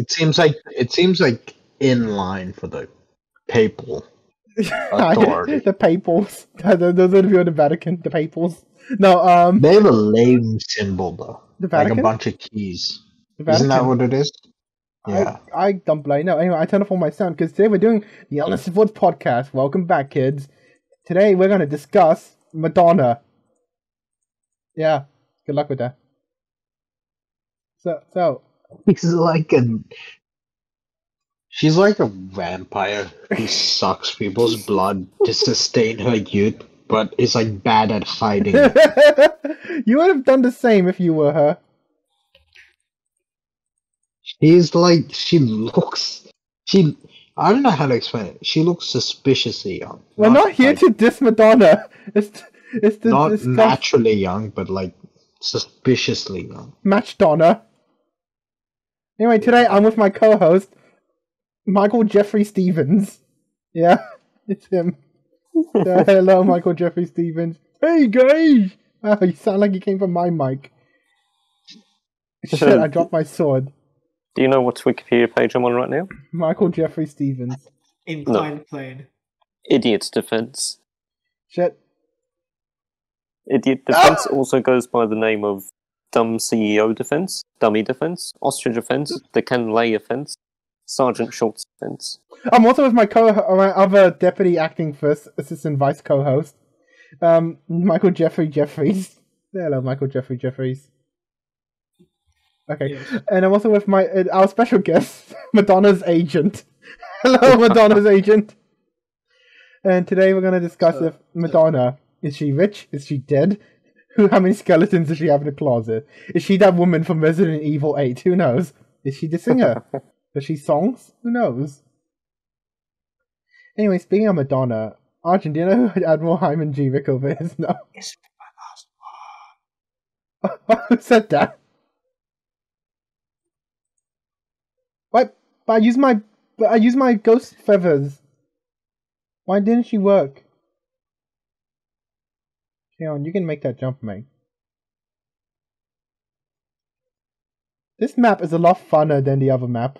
It seems like it seems like in line for the papal authority. the papals. Those are the the Vatican. The papals. No, um, They have a lame symbol though, the like a bunch of keys. Isn't that what it is? Yeah. I, I don't blame. No, anyway, I turned off all my sound because today we're doing the of Woods podcast. Welcome back, kids. Today we're going to discuss Madonna. Yeah, good luck with that. So, so She's like a She's like a vampire who sucks people's blood to sustain her youth, but is like bad at hiding. you would have done the same if you were her. She's like she looks she I don't know how to explain it. She looks suspiciously young. We're not here like, to diss Madonna. It's it's to not discuss naturally young, but like suspiciously young. Match Donna. Anyway, today I'm with my co-host Michael Jeffrey Stevens. Yeah, it's him. So, hello, Michael Jeffrey Stevens. Hey guys! Oh, you sound like you came from my mic. Shit, I dropped my sword. Do you know what Wikipedia page I'm on right now? Michael Jeffrey Stevens. Inclined plane. Idiot's Defense. Shit. Idiot Defense ah! also goes by the name of Dumb CEO Defense, Dummy Defense, Ostrich Defense, the Ken Lay Offense, Sergeant Schultz Defense. I'm also with my co my other deputy acting first assistant vice co-host, um, Michael Jeffrey Jeffries. Hello, Michael Jeffrey Jeffries. Okay, Yes. and I'm also with my uh, our special guest, Madonna's agent. Hello, Madonna's agent. And today we're going to discuss So- if Madonna is she rich? Is she dead? Who? How many skeletons does she have in the closet? Is she that woman from Resident Evil Eight? Who knows? Is she the singer? Does she songs? Who knows? Anyway, speaking of Madonna, Arjun, do you know who Admiral Hyman G. Rickover is? No. It's my last one. who said that? What? But I use my but I use my ghost feathers. Why didn't she work? Keon, you can make that jump, mate. This map is a lot funner than the other map.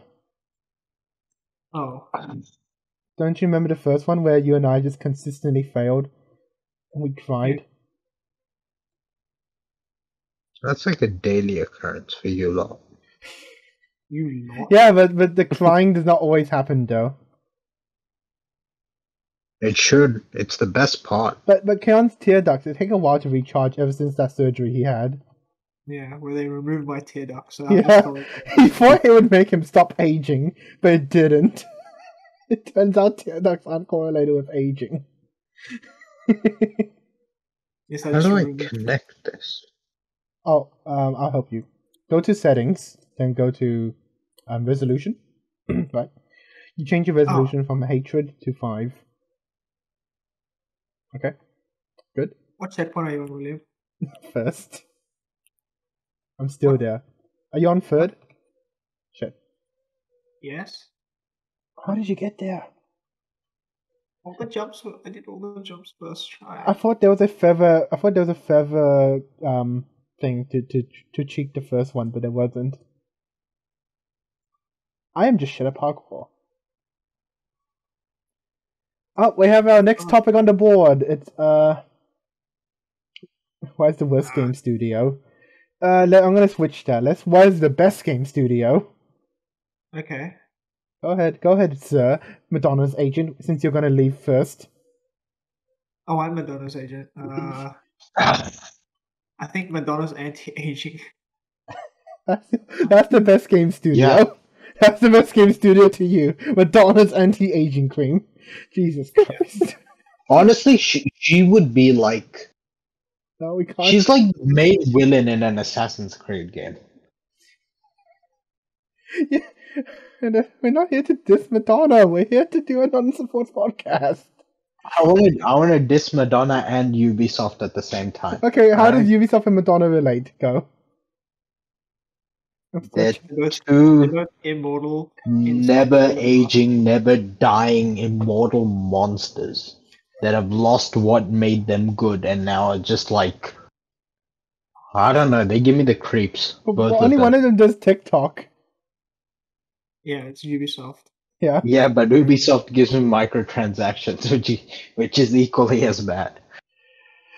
Oh. Don't you remember the first one where you and I just consistently failed? And we cried? That's like a daily occurrence for you lot. You lot. Yeah, but, but the crying does not always happen though. It should. It's the best part. But but Keon's tear ducts, it take a while to recharge ever since that surgery he had. Yeah, where they removed my tear duct, so Yeah. He thought it would make him stop aging, but it didn't. It turns out tear ducts aren't correlated with aging. yes, I How do I removed connect this? oh, um, I'll help you. Go to settings, then go to um, resolution. right. You change your resolution from hatred to five. Okay. Good. What checkpoint are you on, William? First. I'm still there. Are you on third? Shit. Yes. How did you get there? All the jumps. were- I did all the jumps first try. I thought there was a feather. I thought there was a feather um thing to to to cheat the first one, but there wasn't. I am just shit at parkour. Oh, we have our next topic on the board. It's uh, where's the worst game studio? Uh, let, I'm gonna switch that. Let's. Where's the best game studio? Okay. Go ahead, go ahead, sir. Madonna's agent, since you're gonna leave first. Oh, I'm Madonna's agent. Uh, I think Madonna's anti-aging. That's, that's the best game studio. Yeah. That's the best game studio to you. Madonna's anti-aging cream. Jesus Christ. Honestly, she she would be like No, we can't. she's like main villain in an Assassin's Creed game. Yeah. And, uh, we're not here to diss Madonna. We're here to do an unsupport podcast. I want to I want to diss Madonna and Ubisoft at the same time. Okay, how does Ubisoft and Madonna relate? Go. I'm They're searching. They're both, they're two immortal. never aging, never dying immortal monsters that have lost what made them good and now are just like I don't know. They give me the creeps. But Both only of one of them does TikTok. Yeah, it's Ubisoft. Yeah. Yeah, but Ubisoft gives me microtransactions, which is, which is equally as bad.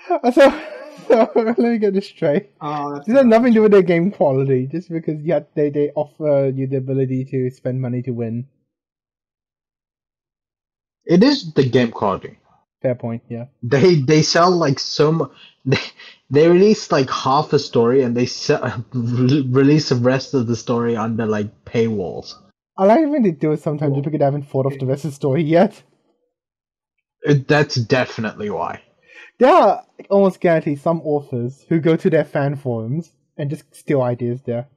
So, so let me get this straight. Oh, This has nothing to do with their game quality, just because yeah, they, they offer you the ability to spend money to win. It is the game quality. Fair point, yeah. They they sell like so much. They, they release like half a story and they sell, re- release the rest of the story under like paywalls. I like when they do it sometimes just because I haven't thought of the rest of the story yet. It, that's definitely why. There are almost guaranteed some authors who go to their fan forums and just steal ideas there.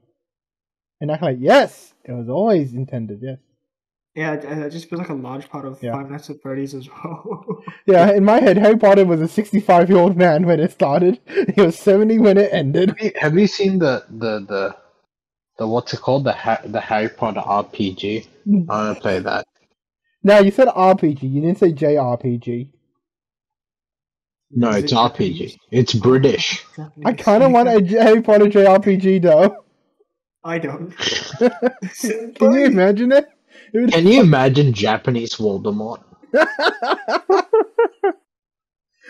And act like, yes, it was always intended, yes. Yeah, it, it just feels like a large part of Yeah. Five Nights at Freddy's as well. Yeah, in my head, Harry Potter was a 65 year old man when it started. He was 70 when it ended. Have you, have you seen the the the the what's it called the ha- the Harry Potter RPG? Mm. I want to play that. Now, you said RPG, you didn't say JRPG. No, it's it RPG. Japanese? It's British. I kind of want a Harry Potter JRPG though. I don't. Can you imagine it? It would- Can you imagine Japanese Voldemort?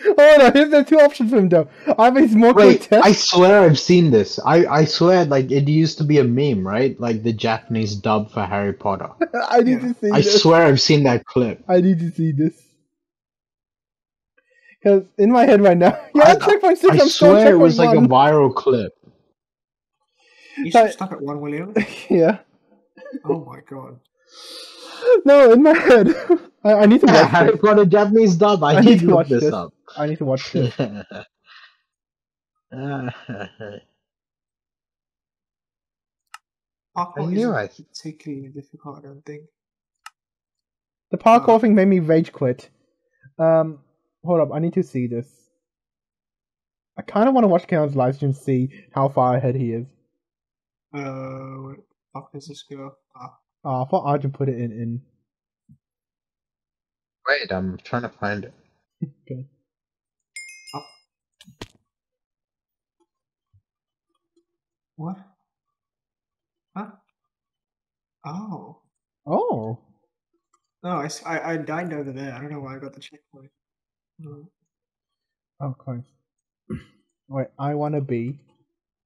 Oh no, here's the two options for him though. Either he's more Wait, grotesque. I swear I've seen this. I I swear like it used to be a meme, right? Like the Japanese dub for Harry Potter. I need Yeah. to see I this. swear I've seen that clip. I need to see this. Because in my head right now, yeah, I- checkpoint six. I I'm still swear it was like a viral clip. You should stuck at one, William. one. yeah. Oh my god. No, in my head, I, I need to watch Harry this. Potter Japanese dub. I, I need need to to watch this this. up. I need to watch this. Parkour knew isn't I- particularly difficult, I don't think. The parkour thing made me rage quit. Um, hold up, I need to see this. I kind of want to watch Keanu's live stream to see how far ahead he is. Uh, where the fuck does this go? Ah, Ah, I thought Arjun put it in. in. Wait, I'm trying to find it. Okay. what? Huh? Oh. Oh, No, I I died over there. I don't know why I got the checkpoint. Mm. Oh, Christ. Wait, I want to be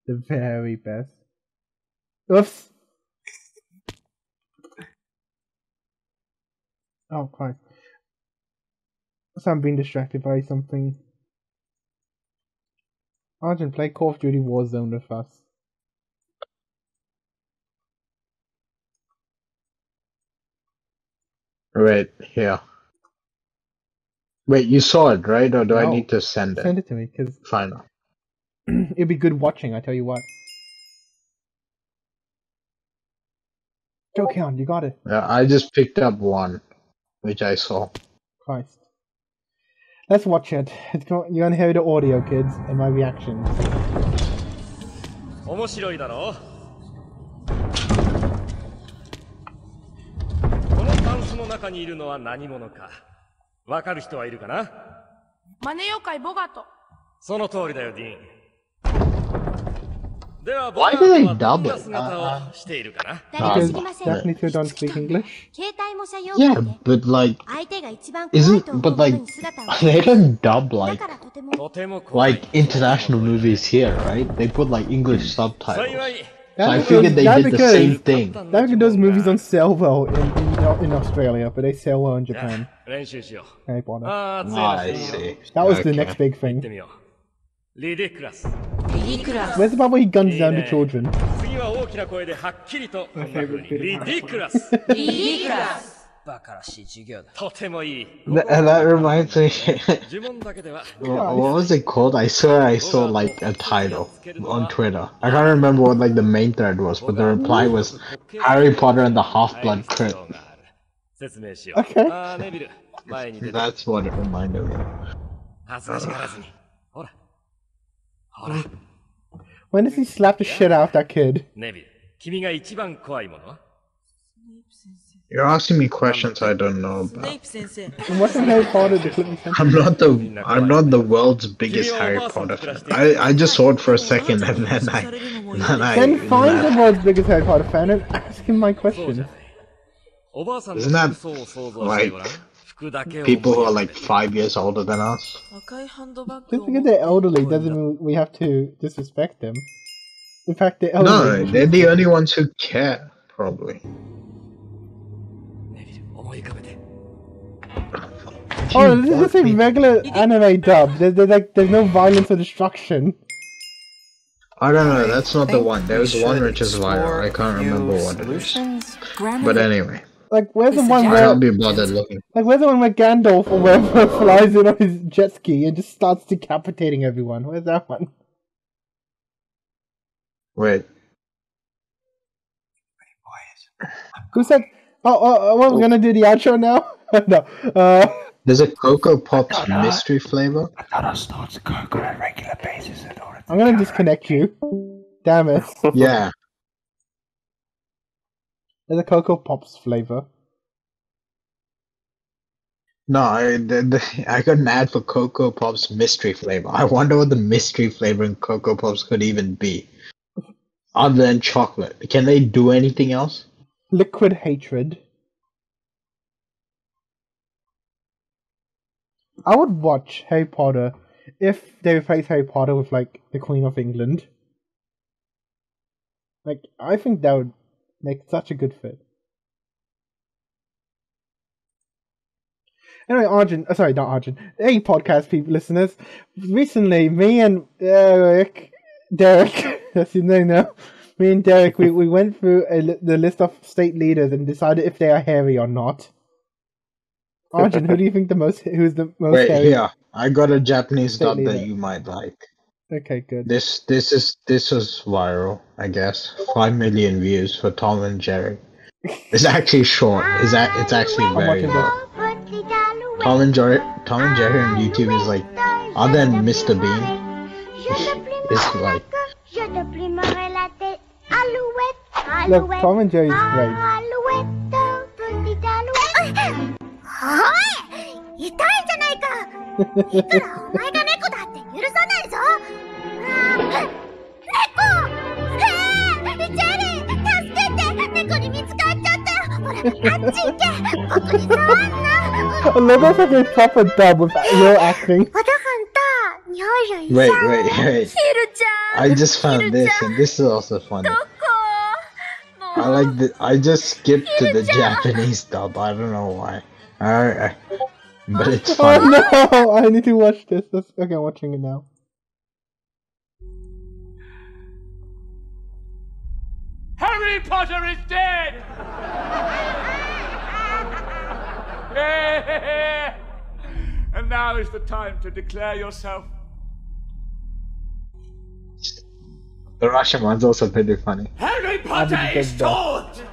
the very best. Oops. Oh, Christ. So I'm being distracted by something. Arjun, play Call of Duty Warzone with us. Wait, here. Wait, you saw it, right? Or do I No. need to send it? Send it to me, because Fine. it'd be good watching, I tell you what. Go, Keon, you got it. Yeah, I just picked up one, which I saw. Christ. Let's watch it. It's go- You're gonna hear the audio, kids, and my reaction. 面白いだろこのタンスの中にいるのは何者か わかる人はいるかなマネ妖怪ボガトその通りだよディーンでは Why ボ do they ガートはどん double な it? 姿をしているかな誰か知りません Japanese people don't speak English. 携帯模写妖 Yeah, 怪で but like, 相手が一番怖い isn't と思う but もの like に姿を they don't dub だ like からとてもとても怖い like international movies here, right? They put like English 幸 subtitles. so I figured they did because, the same thing. That can those movies don't sell well in, in, in, Australia, but they sell well in Japan. Harry Potter. Ah, ah I see. That was okay. the next big thing. Where's the part where he guns down the children? My favorite bit. Ridiculous! ディクラスリディクラスバカらしい授業だ。とてもいい Th- and that reminds me. 呪文だけでは What what was it called? I swear I saw like a title on Twitter. I can't remember what like the main thread was, but the reply was Harry Potter and the Half-Blood Crypt. 説明しよう Okay. ああネビル前に出て That's what it reminded me. of. 恥ずかしがらずにほらほら When does he slap the shit out of that kid? ネビル君が一番怖いものは You're asking me questions I don't know about. What's Harry Potter? I'm not the I'm not the world's biggest Harry Potter fan. I, I just saw it for a second and then I then I then find the world's biggest Harry Potter fan and ask him my question. Isn't that like people who are like five years older than us? Just because they're elderly doesn't mean we have to disrespect them. In fact, they're elderly. No, they're the only ones who care, probably. ネビル、思い浮かべて。 Oh, You this is want just a me- regular anime dub. There's, there's like there's no violence or destruction. I don't know, that's not the think one. There we was one should which is viral. explore I can't a few remember what it is. solutions. Granted, But anyway, Like where's the This one is- I where can't be bothered looking. like where's the one where Gandalf or wherever flies in on his jet ski and just starts decapitating everyone? Where's that one? Wait, Who said? Oh, oh, oh what, we're gonna do the outro now? no. Uh, there's a Cocoa Pops mystery flavor. I thought I started the cocoa on a regular basis in order. I'm gonna disconnect you. Damn it. Yeah, There's a Cocoa Pops flavor. no, I, the, the, I got mad for Cocoa Pops mystery flavor. I wonder what the mystery flavor in Cocoa Pops could even be, other than chocolate. Can they do anything else? Liquid hatred. I would watch Harry Potter if they replace Harry Potter with like the Queen of England. Like I think that would make such a good fit. Anyway, Arjun, uh, sorry, not Arjun. Hey, podcast people, listeners. Recently, me and Derek, Derek, that's his name now. Me and Derek, we, we went through a, li- the list of state leaders and decided if they are hairy or not. Arjun, who do you think the most? Who's the most Wait, hairy? here I got a Japanese State dub that you might like. Okay, good. This this is this was viral, I guess. Five million views for Tom and Jerry. It's actually short. It's a, it's actually I'm very watching short. Tom and Jerry, Tom and Jerry on YouTube is like, other than Mr. Bean, it's like Look, Tom and Jerry is great. 痛いじゃないかいくらお前が猫だって許さないぞ。猫。えー、ジェリー助けて。猫に見つか I love Olivia can proper dub with real acting. Wait, wait, wait. I just found this, and this is also funny. I like the. I just skipped to the Japanese dub. I don't know why. Alright, but it's oh, funny. Oh no! I need to watch this. That's, okay, I'm watching it now. Harry Potter is dead! and now is the time to declare yourself. The Russian one's also pretty funny. Harry Potter is tot!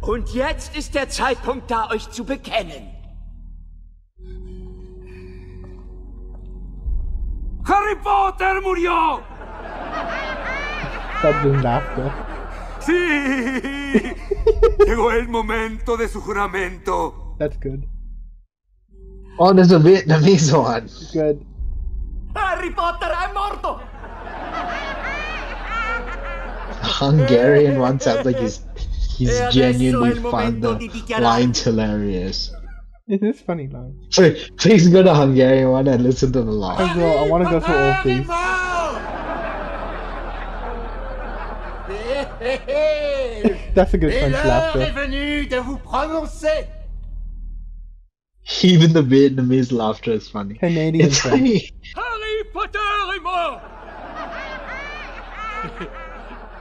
Und jetzt ist der Zeitpunkt da, euch zu bekennen. Harry Potter murió! Stop doing laughter. Sí. Llegó el momento de su juramento. That's good. Oh, there's a Vietnamese one. Good. Harry Potter è morto! Hungarian one sounds like he's he's genuinely è il found momento the di lines hilarious. It is funny line. So please go to Hungarian one and listen to the line. I go. I want to go through all of these. That's a good French laughter. venue de. Even the Vietnamese laughter is funny. Canadian It's French. funny. Harry Potter est mort!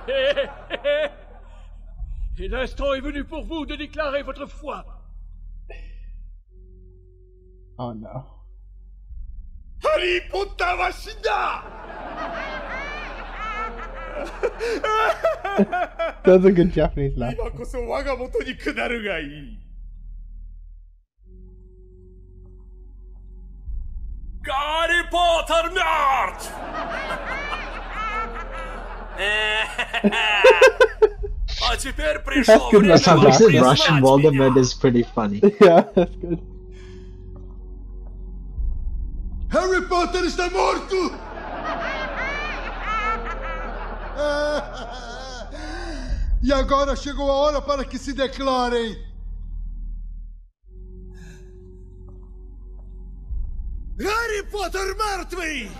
Et l'instant est venu pour vous de déclarer votre foi. Oh no. Harry Potter va Shida! That's a good Japanese laugh. 今こそ我が元に下るがいい。Harry Potter nerd! А теперь пришло That's good время Russian вам laugh. This признать Russian меня. Voldemort is pretty funny. Yeah, that's good. Harry Potter está morto! E agora chegou a hora para que se declarem. Гаррі Поттер мертвий!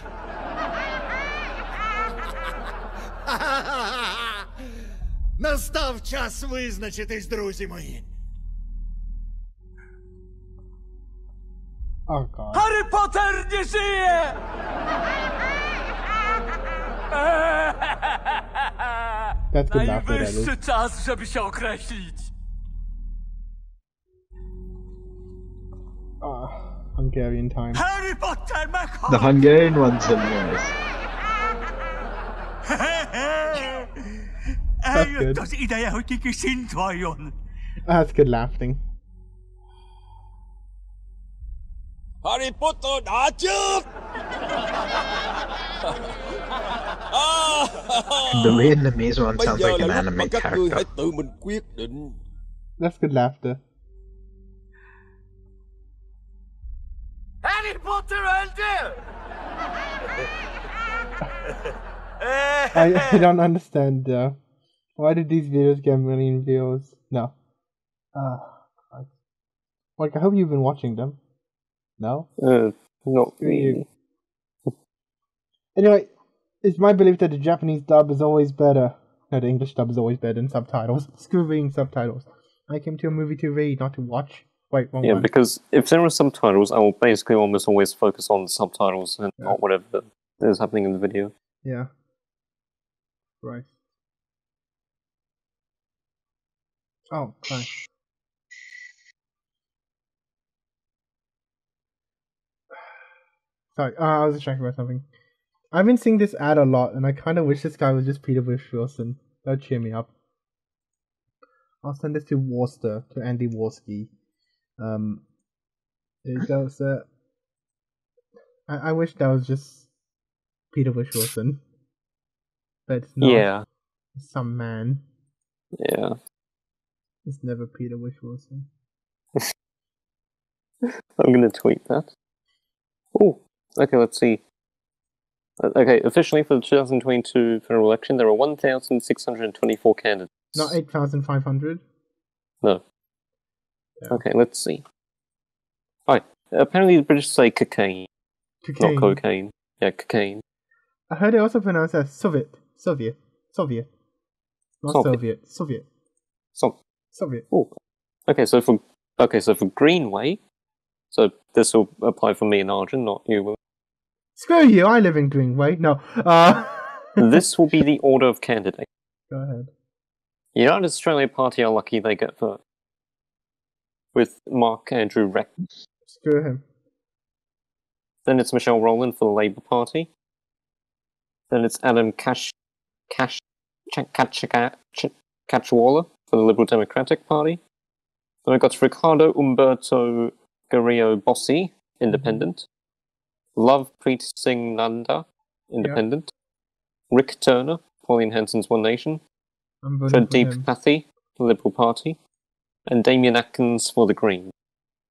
Настав час визначитись, друзі мої. Oh god. Harry Potter nie żyje! That's good laughter, that Najwyższy is. czas, żeby się określić. Ah, Hungarian time. Harry Potter ma The Hungarian one's hilarious. Eljött az ideje, hogy kiki szint valljon. That's good laughing. Harry Potter đã chết! The Vietnamese one sounds like an anime các ngươi hãy character. tự mình quyết. That's good laughter. Harry Potter öldü! I, I don't understand though. Why did these videos get a million views? No. Uh, like I hope you've been watching them. No. Uh, not really. Anyway, it's my belief that the Japanese dub is always better. No, the English dub is always better than subtitles. Screw reading subtitles. I came to a movie to read, not to watch. Wait, wrong Yeah, one. because if there are subtitles, I will basically almost always focus on the subtitles and Yeah. not whatever is happening in the video. Yeah. Right. Oh, fine. Sorry, uh, I was distracted by something. I've been seeing this ad a lot, and I kind of wish this guy was just Peter Bush Wilson. That would cheer me up. I'll send this to Worcester, to Andy Worski. Um, it goes, uh, I, I wish that was just Peter Bush Wilson. But it's not. Yeah, It's some man. yeah. It's never Peter Bush Wilson. I'm gonna tweet that. Oh, okay. Let's see. Uh, Okay, officially for the 2022 federal election, there are 1,624 candidates. Not 8,500. No. Yeah. Okay, let's see. Right. Apparently, the British say cocaine, Cocaine. not cocaine. Yeah, cocaine. I heard it also pronounced as Soviet. Soviet. Soviet. Not Soviet. Soviet. Soviet. So, Soviet. oh. Okay, so for okay, so for Greenway, so this will apply for me and Arjun, not you. Will. Screw you, I live in Greenway. No. Uh, this will be the order of candidates. Go ahead. United Australia Party are lucky they get first. With Mark Andrew Reck. Screw him. Then it's Michelle Rowland for the Labour Party. Then it's Adam Cash Cash Catchwalla for the Liberal Democratic Party. Then we've got Ricardo Umberto Garrido Bossi, Independent. Love Preet Singh Nanda, Independent. Rick Turner, Pauline Hanson's One Nation. Pradeep. Pathy, Liberal Party. And Damien Atkins for the Green.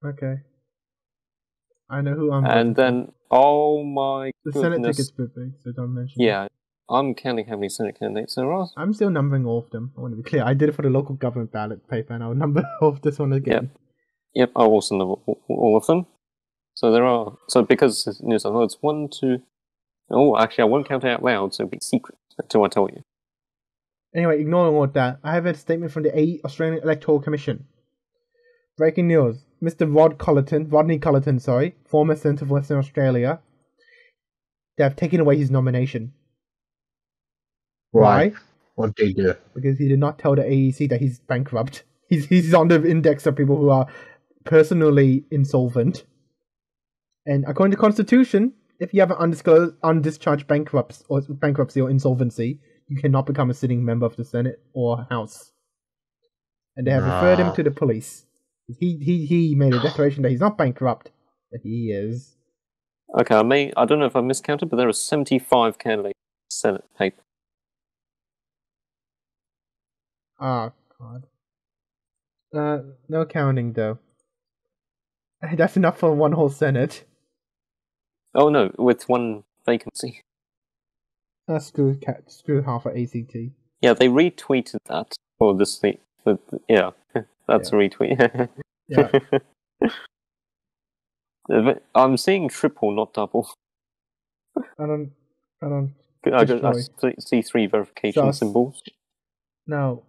Okay. I know who I'm And voting for. then, oh my The Senate ticket's bit big, so don't mention it. Yeah, I'm counting how many Senate candidates there are. I'm still numbering all of them. I want to be clear. I did it for the local government ballot paper, and I'll number off this one again. Yep, yep I'll also all- all of them. So there are. So because it's New South Wales, one, two. Oh, actually, I won't count it out loud, so it'll be secret until I tell you. Anyway, ignoring all that, I have a statement from the A Australian Electoral Commission. Breaking news: Mr. Rod Culleton, Rodney Culleton, sorry, former Senator of Western Australia, they have taken away his nomination. Why? What did he do? Because he did not tell the AEC that he's bankrupt. He's he's on the index of people who are personally insolvent. And according to Constitution, if you have an undisclosed, undischarged bankruptcy or bankruptcy or insolvency, you cannot become a sitting member of the Senate or House. And they have referred him Ah. to the police. He he he made a declaration that he's not bankrupt, but he is. Okay, I may. I don't know if I miscounted, but there are 75 candidates in the Senate paper. Ah, God. Uh, no counting though. That's enough for one whole Senate. Oh no, with one vacancy. That's screw cat, screw half of ACT. Yeah, they retweeted that for this thing. For, yeah, that's a retweet. Yeah. I'm seeing triple, not double. I don't, I don't. I, just, see- see three verification Sus. symbols. No,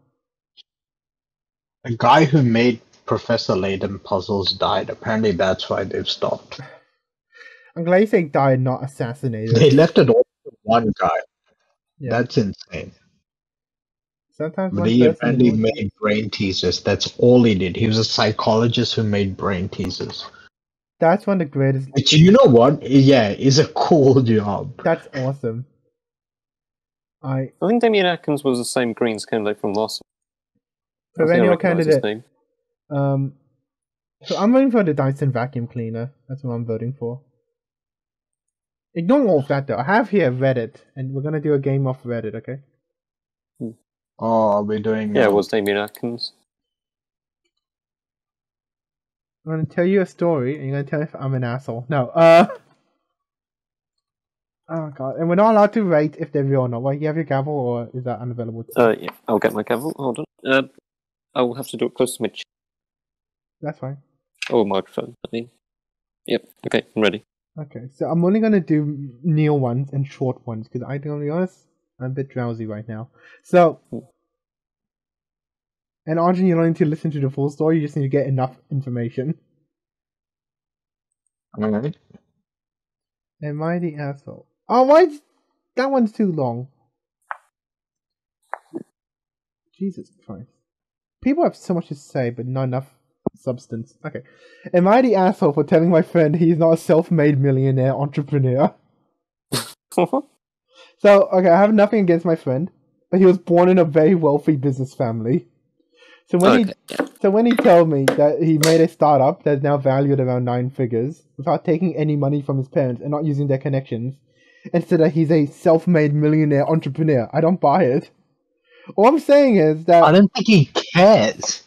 The guy who made Professor Layton puzzles died. Apparently, that's why they've stopped. I'm glad you say died, not assassinated. They left it all to one guy. Yeah. That's insane. Sometimes But one he apparently made brain teasers. That's all he did. He was a psychologist who made brain teasers. That's one of the greatest. Which, you know what? Yeah, is a cool job. That's awesome. I I think Damien Atkins was the same Greens candidate from last. I think I perennial recognise his candidate. name. Um, so I'm voting for the Dyson vacuum cleaner. That's what I'm voting for. Ignoring all of that though, I have here Reddit, and we're gonna do a game off Reddit, okay? Oh, are we doing? Yeah, uh, it was Damien Atkins. I'm gonna tell you a story, and you're gonna tell me if I'm an asshole. No, uh. Oh god, and we're not allowed to rate if they're real or not. Well, you have your gavel, or is that unavailable? To Uh, yeah, I'll get my gavel. Hold on. Uh, I will have to do it close to my ch- That's fine. oh microphone. I mean, yep. Okay, I'm ready. Okay, so I'm only gonna do near ones and short ones because I, to be honest, I'm a bit drowsy right now. So, and Arjun, you don't need to listen to the full story. You just need to get enough information. Alright. Am I the asshole? Oh, why? That one's too long. Jesus Christ. People have so much to say, but not enough substance. Okay. Am I the asshole for telling my friend he's not a self made millionaire entrepreneur? So, okay, I have nothing against my friend, but he was born in a very wealthy business family. So when Okay, he so when he told me that he made a startup that's now valued around nine figures without taking any money from his parents and not using their connections, instead that he's a self-made millionaire entrepreneur, I don't buy it. All I'm saying is that I don't think he cares.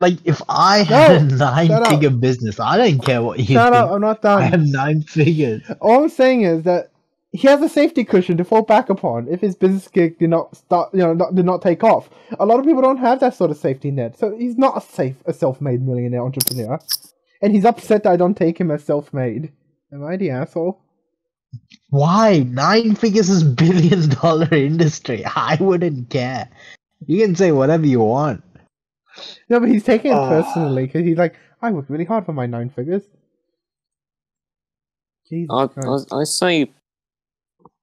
Like, if I had No, a nine shut up. figure business, I don't care what you shut think. up, I'm not done. I have nine figures. All I'm saying is that he has a safety cushion to fall back upon if his business gig did not start, you know, not, did not take off. A lot of people don't have that sort of safety net, so he's not a safe, a self-made millionaire entrepreneur, and he's upset that I don't take him as self-made. Am I the asshole? Why? Nine figures is billion dollar industry. I wouldn't care. You can say whatever you want. No, but he's taking it Ah. personally because he's like, I worked really hard for my nine figures. Jesus I, Christ. I, I say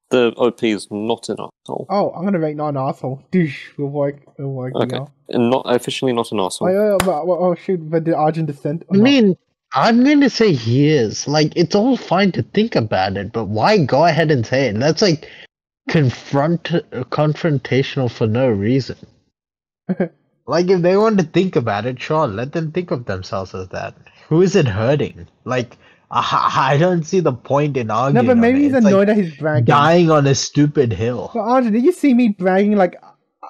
the OP is not an asshole. Oh, I'm gonna rate not an asshole. Douche. We'll work. We'll work. you Okay, know. and not officially not an Oh, asshole. yeah, but, oh, oh shoot! But the Arjun descent. I mean, I'm going to say he is. Like, it's all fine to think about it, but why go ahead and say it? That's like confront confrontational for no reason. like, if they want to think about it, sure, let them think of themselves as that. Who is it hurting? Like, I, I don't see the point in no, arguing. but on maybe it. he's It's like annoyed that he's bragging. dying on a stupid hill. So, Arjun, did you see me bragging like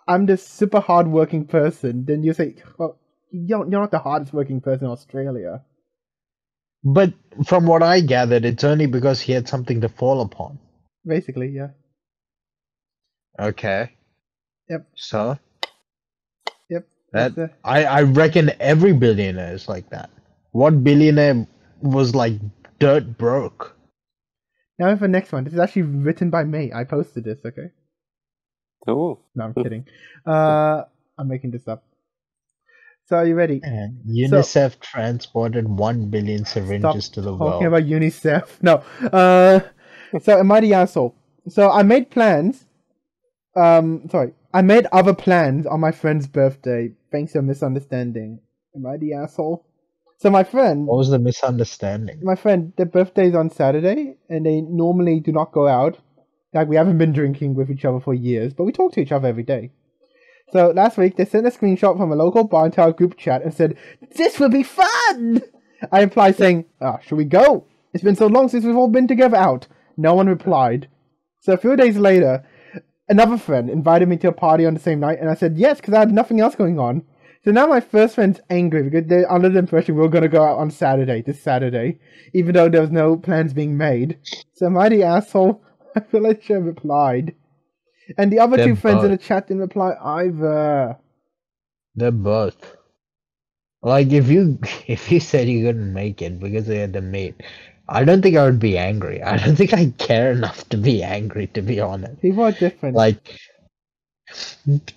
I'm this super hardworking person? Then you say, well, you're, you're not the hardest working person in Australia. But from what I gathered, it's only because he had something to fall upon. Basically, yeah. Okay. Yep. So. That that's, I I reckon every billionaire is like that. What billionaire was like dirt broke? Now for the next one. This is actually written by me. I posted this, okay? Oh, No, I'm kidding. Uh, I'm making this up. So are you ready? And UNICEF transported one billion syringes to the talking world. about UNICEF. No. Uh, so am I the asshole? So I made plans. Um, sorry, I made other plans on my friend's birthday. Thanks to a misunderstanding. Am I the asshole? So my friend, What was the misunderstanding? my friend, their birthday's on Saturday, and they normally do not go out. Like we haven't been drinking with each other for years, but we talk to each other every day. So last week they sent a screenshot from a local bar into our group chat and said, "This will be fun." I replied saying, "Ah, should we go? It's been so long since we've all been together out." No one replied. So a few days later, another friend invited me to a party on the same night, and I said yes because I had nothing else going on. So now my first friend's angry because they're under the impression we are going to go out on Saturday, this Saturday, even though there was no plans being made. So the asshole? I feel like I should have replied. And the other They're two friends in the chat didn't reply either. They're both. Like if you if you said you couldn't make it because they had to meet, I don't think I would be angry. I don't think I care enough to be angry to be honest. People are different. Like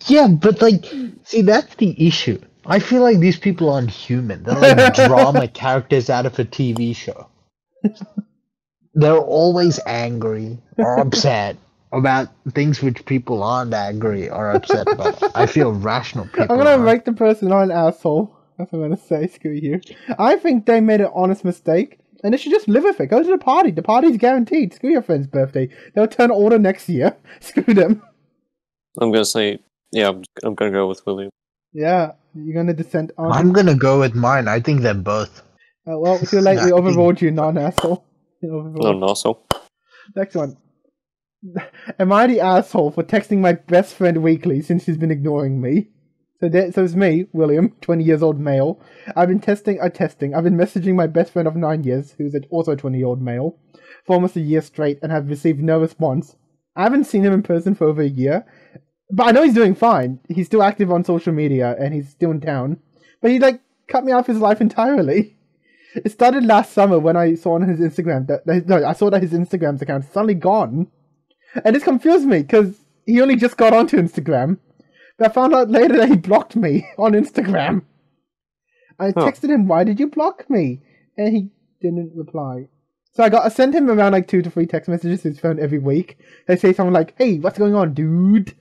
Yeah, but like see that's the issue. I feel like these people aren't human. They're like drama characters out of a TV show. They're always angry or upset about things which people aren't angry or upset about. I feel rational people. I'm gonna aren't. make the person not an asshole. That's what I'm gonna say. Screw you. I think they made an honest mistake, and they should just live with it. Go to the party. The party's guaranteed. Screw your friend's birthday. They'll turn order next year. Screw them. I'm gonna say, yeah, I'm, I'm gonna go with William. Yeah, you're gonna descend on. I'm gonna go with mine. I think they're both. Uh, well, too late. We Nah, overruled you, non-asshole. You No, overruled. no, so. Next one. Am I the asshole for texting my best friend weekly since she's been ignoring me? So, that, so it's me, William, 20 years old male. I've been testing, uh, testing. I've been messaging my best friend of nine years, who's also a 20 year old male, for almost a year straight and have received no response. I haven't seen him in person for over a year, but I know he's doing fine. He's still active on social media and he's still in town. But he, like, cut me off his life entirely. It started last summer when I saw on his Instagram that, that no, I saw that his Instagram's account suddenly gone, and this confused me because he only just got onto Instagram. But I found out later that he blocked me on Instagram. I Huh. texted him, "Why did you block me?" and he didn't reply. So I got I sent him around like two to three text messages to his phone every week. They say something like, "Hey, what's going on, dude?"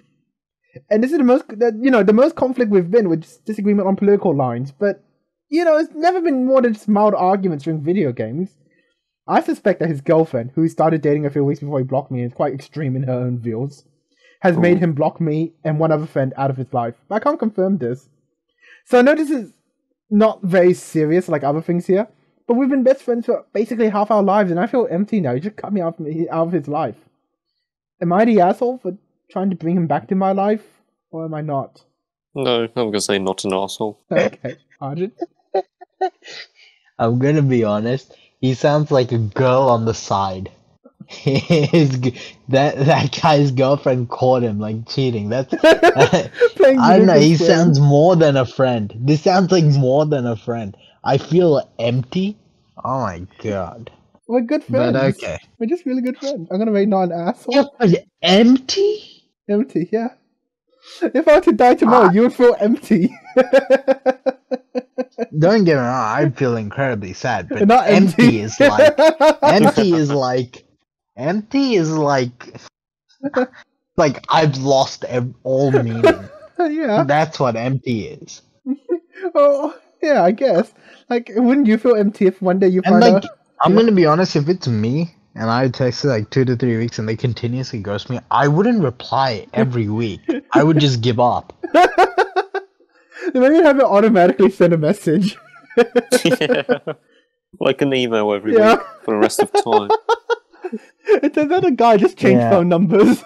And this is the most you know, the most conflict we've been with just disagreement on political lines. But you know, it's never been more than just mild arguments during video games. I suspect that his girlfriend, who he started dating a few weeks before he blocked me is quite extreme in her own views, has made him block me and one other friend out of his life. But I can't confirm this. So I know this is not very serious like other things here, but we've been best friends for basically half our lives and I feel empty now. He just cut me out, from, out of his life. Am I the asshole for trying to bring him back to my life? Or am I not? No, I'm gonna say not an asshole. Okay, Arjun. I'm gonna be honest. He sounds like a girl on the side. His that that guy's girlfriend caught him like cheating. That's Playing I don't know. He games. sounds more than a friend. This sounds like more than a friend. I feel empty. Oh my god. We're good friends. But okay. We're just really good friends. I'm gonna make not an asshole. Yeah, empty. Empty, yeah. If I were to die tomorrow, Ah. you would feel empty. Don't get me wrong. I feel incredibly sad, but Not empty. empty is like empty is like empty is like like I've lost ev- all meaning. yeah. That's what empty is. Oh, yeah, I guess. Like, wouldn't you feel empty if one day you And find like, out? I'm gonna be honest. If it's me and I text it like two to three weeks and they continuously ghost me, I wouldn't reply every week. I would just give up. Then maybe have it automatically send a message. yeah. Like an email every Yeah. week for the rest of time. It turns out a guy just changed Yeah. phone numbers.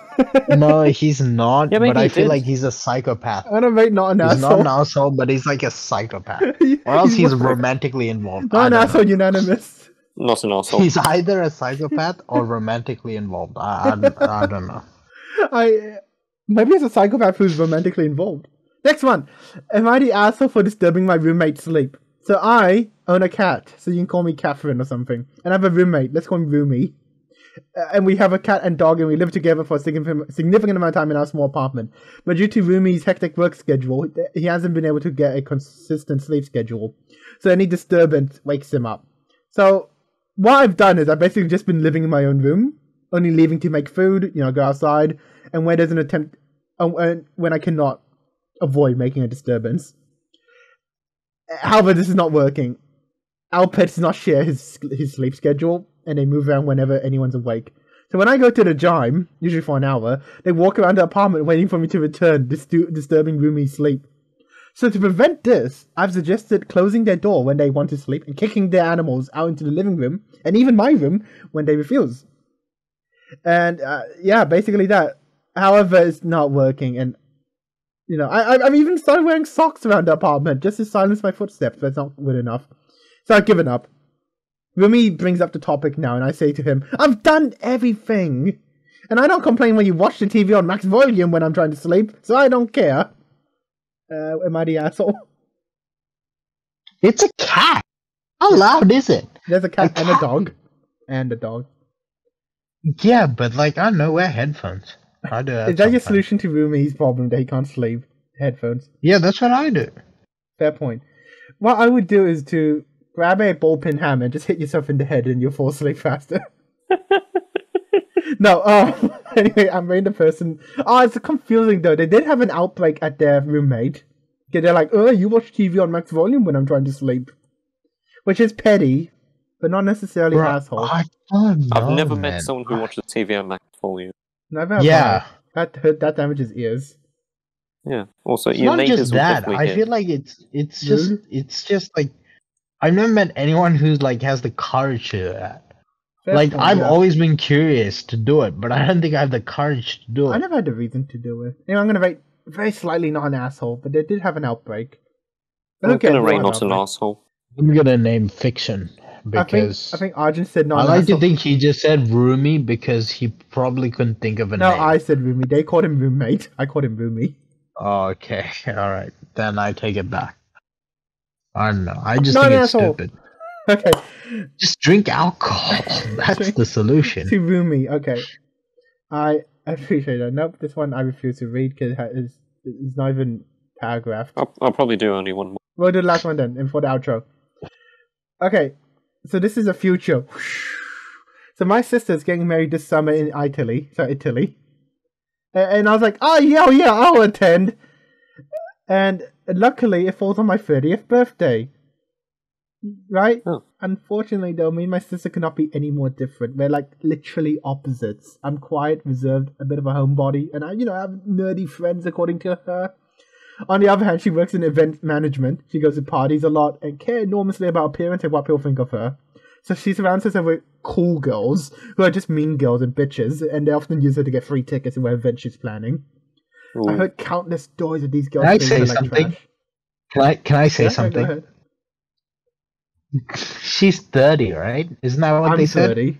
No, he's not. Yeah, maybe but I he feel like he's a psychopath. I'm gonna make not an He's not an asshole, but he's like a psychopath. Or else he's romantically involved. Not an don't know. asshole unanimous. Not an asshole. He's either a psychopath or romantically involved. I, I, I don't know. I maybe it's a psychopath who's romantically involved. Next one. Am I the asshole for disturbing my roommate's sleep? So I own a cat, so you can call me Catherine or something. And I have a roommate. Let's call him Roomy. Uh, and we have a cat and dog, and we live together for a significant, amount of time in our small apartment. But due to Roomy's hectic work schedule, he hasn't been able to get a consistent sleep schedule. So any disturbance wakes him up. So what I've done is I've basically just been living in my own room, only leaving to make food, you know, go outside, and when there's an attempt, uh, when- when I cannot avoid making a disturbance. However, this is not working. Pet does not share his his sleep schedule, and they move around whenever anyone's awake. So when I go to the gym, usually for an hour, they walk around the apartment waiting for me to return, distu- disturbing Roomy's sleep. So to prevent this, I've suggested closing their door when they want to sleep and kicking their animals out into the living room and even my room when they refuse. And uh, yeah, basically that. However, it's not working, and you know, I- I've even started wearing socks around the apartment just to silence my footsteps, but it's not good enough. So I've given up. Roomy brings up the topic now, and I say to him, I've done everything! And I don't complain when you watch the TV on max volume when I'm trying to sleep, so I don't care. Uh, am I the asshole? It's a cat. How loud is it? There's a cat A and a dog. And a dog. Yeah, but like I don't know, wear headphones. I do. Is that your solution to Roomy's problem that he can't sleep? Headphones. Yeah, that's what I do. Fair point. What I would do is to grab a ball peen hammer and just hit yourself in the head and you'll fall asleep faster. no, um, anyway, I'm being the person. Oh, it's confusing though. They did have an outbreak at their roommate. Okay, they're like, oh, you watch TV on max volume when I'm trying to sleep. Which is petty, but not necessarily Bro, asshole. I don't I've never man. met someone who watches TV on max volume. Never have Yeah. I. That hurt, that damages ears. Yeah. Also, It's your not just that. I hear. feel like it's it's just Rude? it's just like I've never met anyone who's like has the courage to do that. Fair like point, I've yeah. always been curious to do it, but I don't think I have the courage to do it. I never had the reason to do it. Anyway, I'm gonna rate very slightly not an asshole, but they did have an outbreak. I'm Okay, gonna rate one not an outbreak. asshole. I'm gonna name fiction because I think I think Arjun said not I an like asshole. to think he just said roomy because he probably couldn't think of a No, name. I said roomie. They called him roommate. I called him roomie. Oh, okay, all right. Then I take it back. I don't know. I just Not think it's asshole. stupid. Okay, Just drink alcohol. That's the solution. to roomie. Okay, I appreciate that. Nope, this one I refuse to read because it's, it's not even paragraphed. I'll, I'll probably do only one more. We'll do the last one then, and for the outro. Okay, so this is a future. So my sister's getting married this summer in Italy. So Italy. And I was like, oh yeah, oh, yeah, I'll attend. And luckily, it falls on my 30th birthday. Right? Oh. Unfortunately, though, me and my sister cannot be any more different. We're like literally opposites. I'm quiet, reserved, a bit of a homebody, and I, you know, I have nerdy friends according to her. On the other hand, she works in event management. She goes to parties a lot and care enormously about appearance and what people think of her. So she surrounds herself with cool girls who are just mean girls and bitches, and they often use her to get free tickets to where event she's planning. I Ooh. heard countless stories of these girls Can I say something? trash. Can I can I say Yeah, yeah, go something? ahead. She's thirty, right? Isn't that what I'm they said? 30.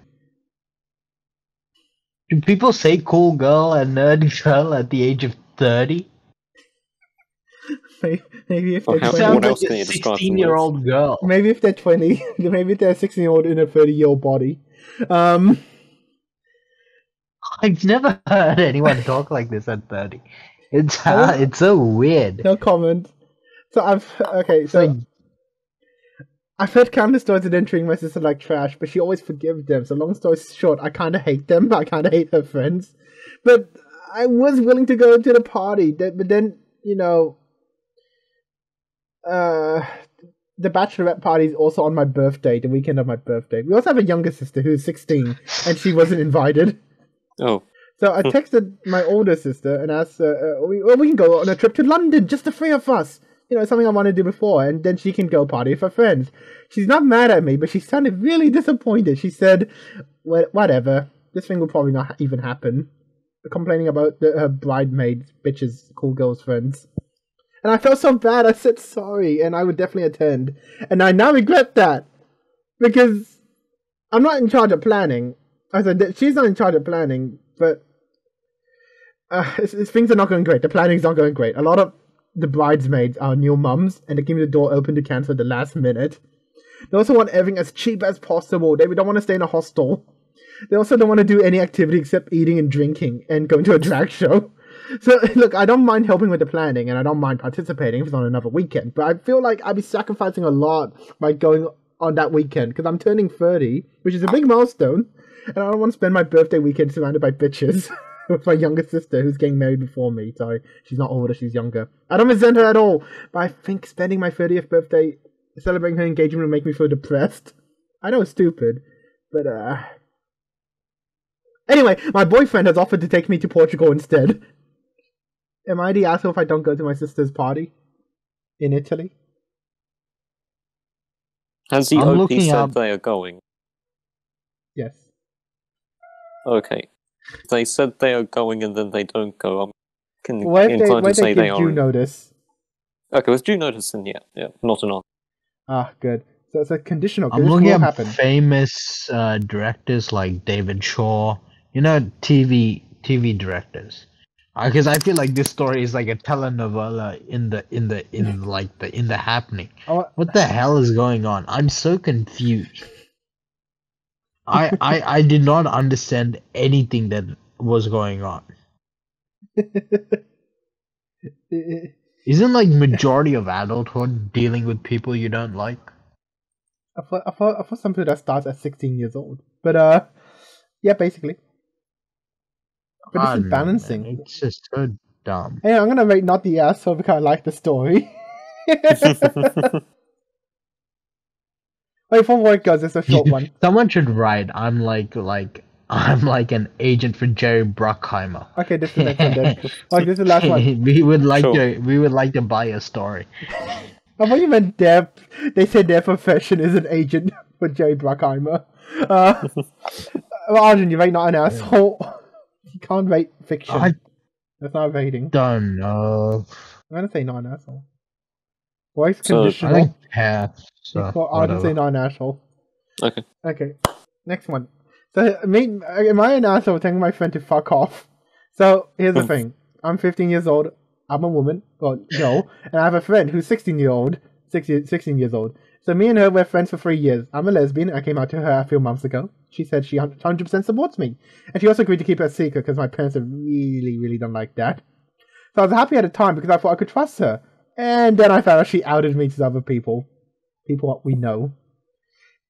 Do people say cool girl and nerdy girl at the age of thirty? May- Maybe if they're how- twenty, what like else can you sixteen-year-old girl. maybe if they're twenty, maybe if they're a sixteen-year-old in a thirty-year-old body. Um, I've never heard anyone talk like this at thirty. It's Oh. it's so weird. no comment. So I've okay. So like I've heard countless stories of them treating my sister like trash, but she always forgives them. So long story short, I kind of hate them. I kind of hate her friends, but I was willing to go to the party. But then you know, uh, the bachelorette party is also on my birthday, the weekend of my birthday. We also have a younger sister who's sixteen, and she wasn't invited. Oh, So I texted my older sister and asked her, uh, we, well, we can go on a trip to London, just the three of us. You know, something I wanted to do before, and then she can go party with her friends. She's not mad at me, but she sounded really disappointed. She said, "Wha- whatever, this thing will probably not ha- even happen. Complaining about the, her bridesmaids, bitches, cool girls' friends. And I felt so bad, I said sorry, and I would definitely attend. And I now regret that. Because I'm not in charge of planning. I said she's not in charge of planning, but uh, it's, it's- things are not going great. The planning's not going great. A lot of the bridesmaids are new mums, and they keep the door open to cancel at the last minute. They also want everything as cheap as possible. They don't want to stay in a hostel. They also don't want to do any activity except eating and drinking and going to a drag show. So look, I don't mind helping with the planning, and I don't mind participating if it's on another weekend. But I feel like I'd be sacrificing a lot by going on that weekend because I'm turning thirty, which is a big milestone, and I don't want to spend my birthday weekend surrounded by bitches. with my younger sister who's getting married before me. Sorry, she's not older, she's younger. I don't resent her at all, but I think spending my 30th birthday celebrating her engagement will make me feel depressed. I know it's stupid, but uh. Anyway, my boyfriend has offered to take me to Portugal instead. Am I the asshole if I don't go to my sister's party? In Italy? has the I'm OP looking said up- they are going? Yes. Okay. They said they are going and then they don't go. I'm can, What if they, inclined to if say they they give are. you notice? Okay, with due notice, then yeah, yeah, not enough. Ah, good. So it's a conditional. I'm looking at happen. famous uh, directors like David Shaw, you know, TV TV directors. Because I feel like this story is like a telenovela in the in the in like the in the happening. Oh, What the hell is going on? I'm so confused. I I I did not understand anything that was going on. Isn't like majority of adulthood dealing with people you don't like? I thought, I thought, I thought something that starts at 16 years old. But, uh, yeah, basically. But I this don't is balancing. man. It's just so dumb. Hey, I'm gonna rate not the asshole because I like the story. Wait, for what it goes, it's a short one. Someone should write. I'm like like I'm like an agent for Jerry Bruckheimer. Okay, this is the next one then. Like, this is the last one. we would like Sure. to we would like to buy a story. I thought you meant their, they said their profession is an agent for Jerry Bruckheimer. Uh, well, Arjun, you rate not an asshole. You can't rate fiction. I That's not a rating. don't know. I'm gonna say not an asshole. Voice So, I oh, I conditional. don't care. So well, Arjun say whatever. not an asshole. Okay. Okay, next one. So, me, am I an asshole telling my friend to fuck off? So, here's the hmm. thing. I'm 15 years old. I'm a woman. Well, no. And I have a friend who's 16 year old. 16, 16 years old. So, me and her were friends for three years. I'm a lesbian. I came out to her a few months ago. She said she 100% supports me. And she also agreed to keep it a secret because my parents have really, really don't like that. So, I was happy at the time because I thought I could trust her. And then I found out she outed me to other people. People we know.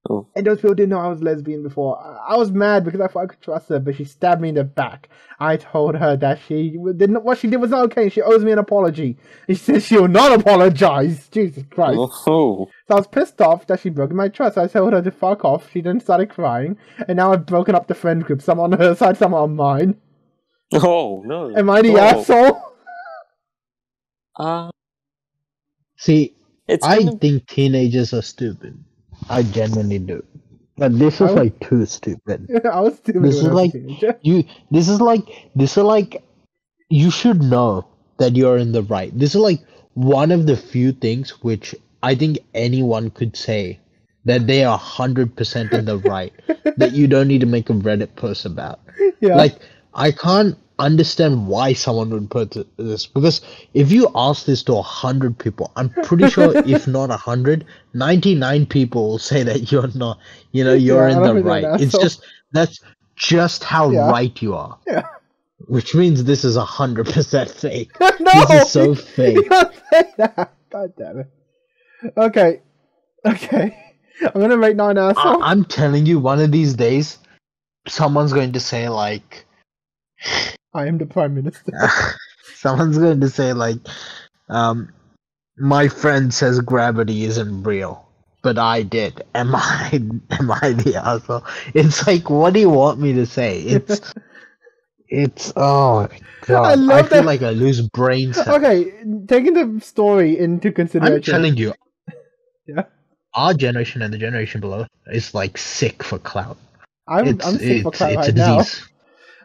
Oh. And those people didn't know I was lesbian before. I was mad because I thought I could trust her, but she stabbed me in the back. I told her that she didn't. What she did was not okay. She owes me an apology. And she said she will not apologize. Jesus Christ! Oh. So I was pissed off that she broke my trust. I told her to fuck off. She then started crying, and now I've broken up the friend group. Some on her side, some on mine. Oh no. Am I the Oh. asshole? Uh, See, it's I gonna- think teenagers are stupid. I genuinely do. But this is I like too stupid. I was stupid This when is I was like teenager. you. This is like this is like you should know that you're in the right. This is like one of the few things which I think anyone could say that they are hundred percent in the right. that you don't need to make a Reddit post about. Yeah. Like I can't understand why someone would put this because if you ask this to a hundred people, I'm pretty sure if not a hundred, 99 people will say that you're not, you know, you're Yeah, in the right. It's just that's just how Yeah. right you are. Yeah. Which means this is a hundred percent fake. no, This is so you fake. can't say that. God damn it. Okay, okay. I'm gonna rate nine I- asshole. I'm telling you, one of these days, someone's going to say like, I am the prime minister. someone's going to say like, um, my friend says gravity isn't real, but I did. Am I? Am I the asshole? It's like, what do you want me to say? It's, it's oh my god! I, love feel that- like I lose brain cells. okay, taking the story into consideration, I'm telling you. Yeah. Our generation and the generation below is like sick for clout. I'm, it's, I'm sick for it's, clout it's right a now. disease.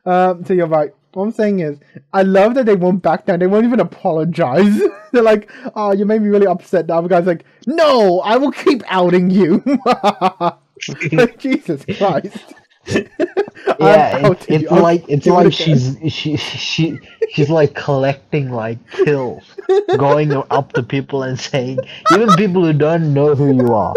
Um, so you're right. What I'm saying is, I love that they won't back down. They won't even apologize. They're like, "Oh, you made me really upset." Now the guy's like, "No, I will keep outing you." Like, Jesus Christ! yeah, I'm it's, you. Like it's it like she's she she she's like collecting like kills, going up to people and saying even people who don't know who you are.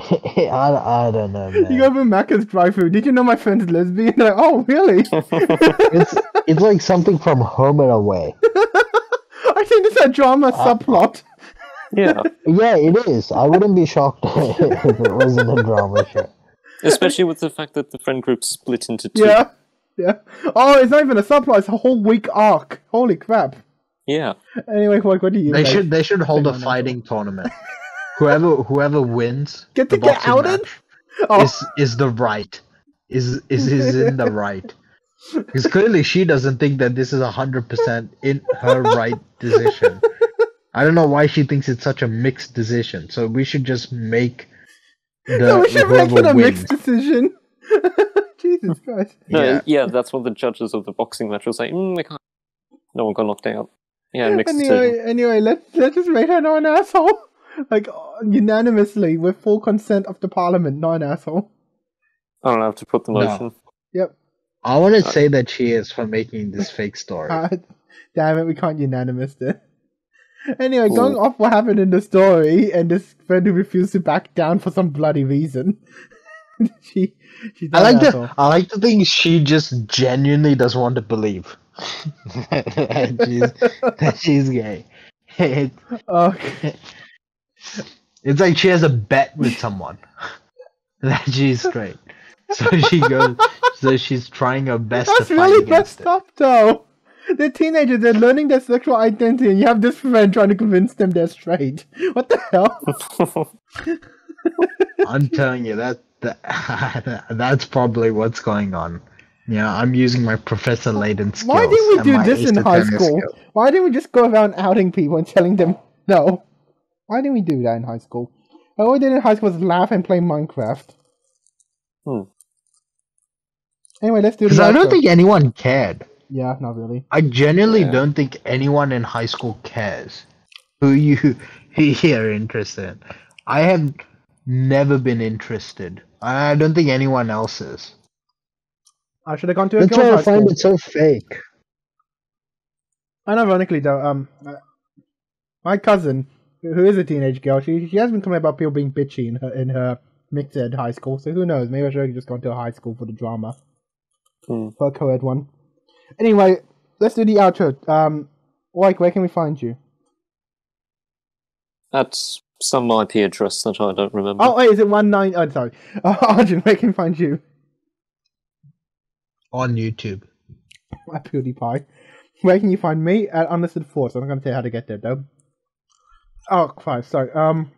I, I don't know, man. You go to Macca's drive-through. Did you know my friend's lesbian? Like, oh, really? It's it's like something from Home and Away. I think it's a drama uh, subplot. yeah. Yeah, it is. I wouldn't be shocked if it wasn't a drama show. Especially with the fact that the friend group split into two. Yeah, yeah. Oh, it's not even a subplot. It's a whole week arc. Holy crap! Yeah. Anyway, what, what do you? They rate? should they should hold a fighting tournament. Whoever whoever wins Get the to get boxing outed? match Oh. is is the right. Is is is in the right. Because clearly she doesn't think that this is hundred percent in her right decision. I don't know why she thinks it's such a mixed decision. So we should just make the no, we should make it a wins. mixed decision. Jesus Christ! No, Yeah. yeah. that's what the judges of the boxing match will say. Mm, they can't. No one got knocked out. Yeah, mixed Anyway, decision. anyway, let's let's just rate her not an asshole. Like unanimously, with full consent of the parliament, not an asshole. I don't have to put the No. motion. Yep. I want to say that she is for making this fake story. Uh, damn it, we can't unanimous it. Anyway, going off what happened in the story, and this friend who refused to back down for some bloody reason. she, she's I like an to. I like to think she just genuinely doesn't want to believe that she's that she's gay. It, Okay. It's like she has a bet with someone that she's straight. So she goes. So she's trying her best That's really messed up, though. They're teenagers. They're learning their sexual identity, and you have this friend trying to convince them they're straight. What the hell? I'm telling you that, that that's probably what's going on. Yeah, I'm using my Professor Layton skills. Why didn't we do this in high school? skills. Why didn't we just go around outing people and telling them no? Why didn't we do that in high school? All we did in high school was laugh and play Minecraft. Hmm. Anyway, let's do the Because I don't outro. think anyone cared. Yeah, not really. I genuinely Yeah. don't think anyone in high school cares who you who you're interested in. I have never been interested. I don't think anyone else is. I should have gone to a That's girls' why I high find school. it so fake. And ironically, though, um, my cousin, who is a teenage girl, she she has been talking about people being bitchy in her in her mixed ed high school. So who knows? Maybe I should have just gone to a high school for the drama, Hmm. for a co-ed one. Anyway, let's do the outro. Um, Mike, where can we find you? That's some IP address that I don't remember. Oh, wait, is it one nine? Oh, sorry, uh, Arjun, where can we find you? On YouTube. At PewDiePie. Where can you find me? At Unlisted Force. I'm not going to tell you how to get there, though. Oh, Christ, sorry. Um.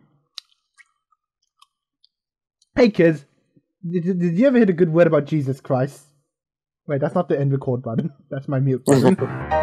Hey, kids. Did, did did you ever hear a good word about Jesus Christ? Wait, that's not the end record button. That's my mute button.